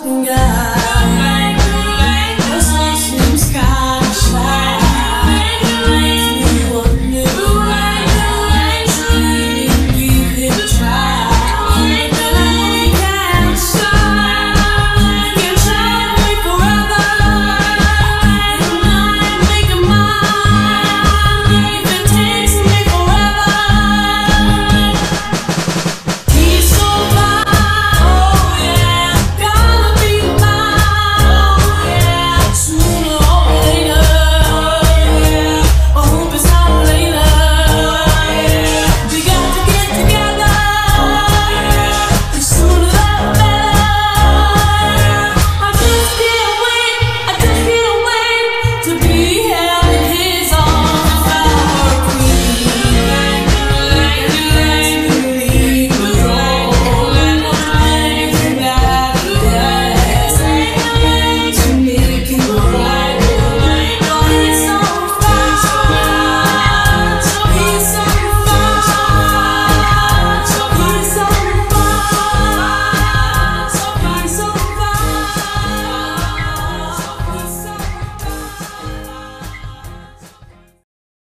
lugar.